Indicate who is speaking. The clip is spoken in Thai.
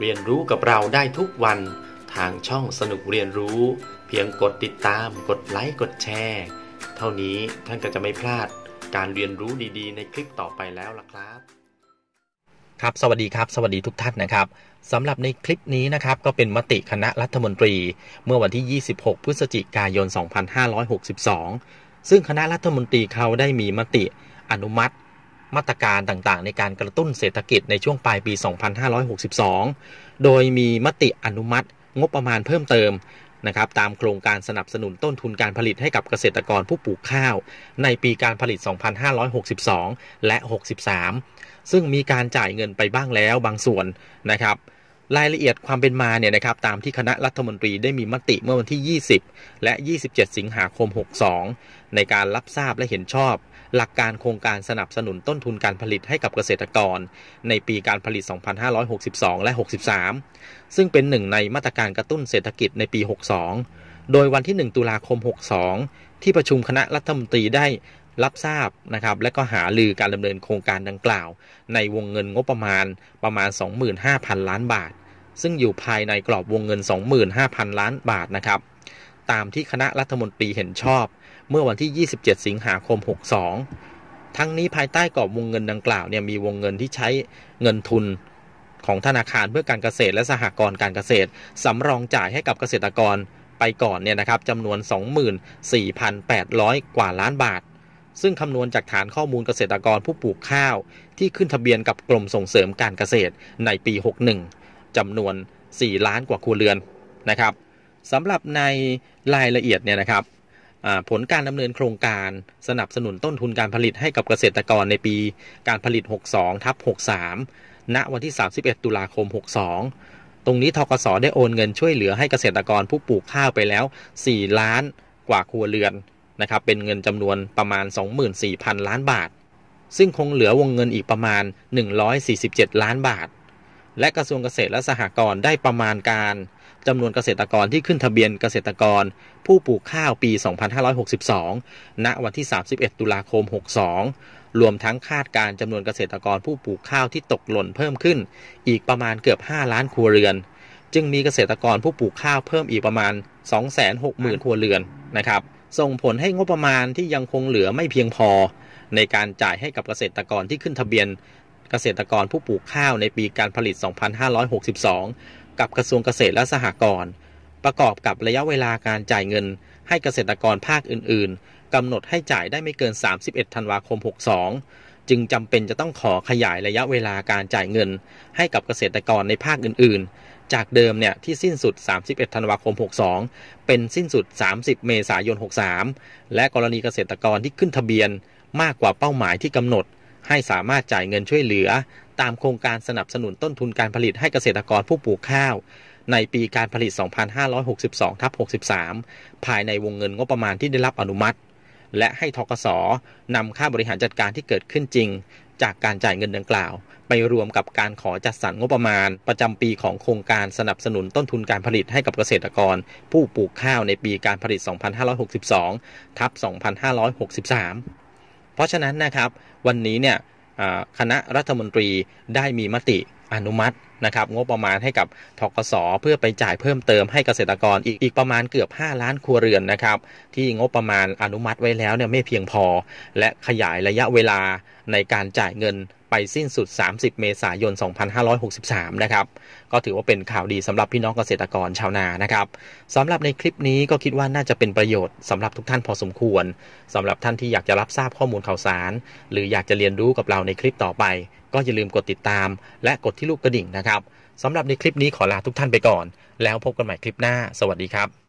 Speaker 1: เรียนรู้กับเราได้ทุกวัน ทางช่องสนุกเรียนรู้ เพียงกดติดตาม กดไลค์ กดแชร์ เท่านี้ท่านก็จะไม่พลาดการเรียนรู้ดีๆ ในคลิปต่อไปแล้วล่ะครับ
Speaker 2: ครับ สวัสดีครับ สวัสดีทุกท่านนะครับสำหรับในคลิปนี้นะครับ ก็เป็นมติคณะรัฐมนตรี เมื่อวันที่ 26 พฤศจิกายน 2562 ซึ่งคณะรัฐมนตรีเขาได้มีมติอนุมัติ มาตรการต่างๆ ในการกระตุ้นเศรษฐกิจในช่วงปลายปี 2562 โดยมีมติอนุมัติงบประมาณเพิ่มเติมนะครับตามโครงการสนับสนุนต้นทุนการผลิตให้กับเกษตรกรผู้ปลูกข้าว ในปีการผลิต 2562 และ 63 ซึ่งมีการจ่ายเงินไปบ้างแล้วบางส่วนนะครับ รายละเอียดความเป็นมาเนี่ยนะครับตามที่คณะรัฐมนตรีได้มีมติเมื่อวันที่ 20 และ 27 สิงหาคม 62 ในการรับทราบและเห็นชอบ หลักการโครงการสนับสนุนต้นทุนการผลิตให้กับเกษตรกร ในปีการผลิต 2562 และ 63 ซึ่งเป็นหนึ่งในมาตรการกระตุ้นเศรษฐกิจในปี 62 โดยวันที่ 1 ตุลาคม 62 ที่ประชุมคณะรัฐมนตรีได้รับทราบนะครับและก็หาลือการดำเนินโครงการดังกล่าว ในวงเงินงบประมาณประมาณ 25,000 ล้านบาท ซึ่งอยู่ภายในกรอบวงเงิน 25,000 ล้านบาทนะครับ ตามที่คณะรัฐมนตรีเห็นชอบ เมื่อวันที่ 27 สิงหาคม 62 ทั้งนี้ภายใต้กรอบวงเงินดังกล่าวเนี่ยมีวงเงินที่ใช้เงินทุนของธนาคารเพื่อการเกษตรและสหกรณ์การเกษตรสำรองจ่ายให้กับเกษตรกรไปก่อนเนี่ยนะครับจำนวน 24,800 กว่าล้านบาท ซึ่งคำนวณจากฐานข้อมูลเกษตรกรผู้ปลูกข้าว ที่ขึ้นทะเบียนกับกรมส่งเสริมการเกษตรในปี 61จำนวน 4 ล้านกว่าครัวเรือนนะครับ สำหรับในรายละเอียดเนี่ยนะครับผลการดำเนินโครงการสนับสนุนต้นทุนการผลิตให้กับเกษตรกรในปีการผลิต 62ทับ63 ณ วันที่ 31 ตุลาคม 62 ตรงนี้ทกสได้โอนเงินช่วยเหลือให้เกษตรกรผู้ปลูกข้าวไปแล้ว 4 ล้านกว่าครัวเรือนนะครับเป็นเงินจำนวนประมาณ 24,000 ล้านบาท ซึ่งคงเหลือวงเงินอีกประมาณ 147 ล้านบาท และกระทรวงเกษตรและสหกรณ์ได้ประมาณการ จำนวนเกษตรกรที่ขึ้นทะเบียนเกษตรกร ผู้ปลูกข้าวปี 2562 ณ วันที่ 31 ตุลาคม 62 รวมทั้งคาดการจำนวนเกษตรกรผู้ปลูกข้าวที่ตกหล่นเพิ่มขึ้น อีกประมาณเกือบ 5 ล้านครัวเรือน จึงมีเกษตรกรผู้ปลูกข้าวเพิ่มอีกประมาณ 260,000 ครัวเรือนนะครับส่งผลให้งบประมาณที่ยังคงเหลือไม่เพียงพอ ในการจ่ายให้กับเกษตรกรที่ขึ้นทะเบียนเกษตรกรผู้ปลูกข้าวในปีการผลิต 2562 กับกระทรวงเกษตรและสหกรณ์ประกอบกับระยะเวลาการจ่ายเงิน ให้เกษตรกรภาคอื่น ๆกำหนดให้จ่ายได้ไม่เกิน 31 ธันวาคม 62 จึงจำเป็นจะต้องขอขยายระยะเวลาการจ่ายเงิน ให้กับเกษตรกรในภาคอื่น ๆ จากเดิมเนี่ยที่สิ้นสุด 31 ธันวาคม 62 เป็นสิ้นสุด 30 เมษายน 63 และกรณีเกษตรกรที่ขึ้นทะเบียนมากกว่าเป้าหมายที่กำหนด ให้สามารถจ่ายเงินช่วยเหลือ ตามโครงการสนับสนุนต้นทุนการผลิตให้เกษตรกรผู้ปลูกข้าว ในปีการผลิต 2562ทับ63 ภายในวงเงินงบประมาณที่ได้รับอนุมัติ และให้ทกสนำค่าบริหารจัดการที่เกิดขึ้นจริง จากการจ่ายเงินดังกล่าว ไปรวมกับการขอจัดสรรงบประมาณ ประจำปีของโครงการสนับสนุนต้นทุนการผลิตให้กับเกษตรกร ผู้ปลูกข้าวในปีการผลิต 2562ทับ2563 เพราะฉะนั้นนะครับ วันนี้เนี่ย คณะรัฐมนตรีได้มีมติอนุมัตินะครับงบประมาณให้กับทกสเพื่อไปจ่ายเพิ่มเติมให้เกษตรกรอีกอีกประมาณเกือบ 5 ล้านครัวเรือนนะครับ ที่งบประมาณอนุมัติไว้แล้วเนี่ยไม่เพียงพอ และขยายระยะเวลาในการจ่ายเงิน ไปสิ้นสุด 30 เมษายน 2563 นะครับ ก็ถือว่าเป็นข่าวดีสำหรับพี่น้องเกษตรกรชาวนานะครับสำหรับในคลิปนี้ก็คิดว่าน่าจะเป็นประโยชน์สำหรับทุกท่านพอสมควรสำหรับท่านที่อยากจะรับทราบข้อมูลข่าวสาร หรืออยากจะเรียนรู้กับเราในคลิปต่อไป ก็อย่าลืมกดติดตาม และกดที่ลูกกระดิ่งนะครับสำหรับในคลิปนี้ขอลาทุกท่านไปก่อน แล้วพบกันใหม่คลิปหน้า สวัสดีครับ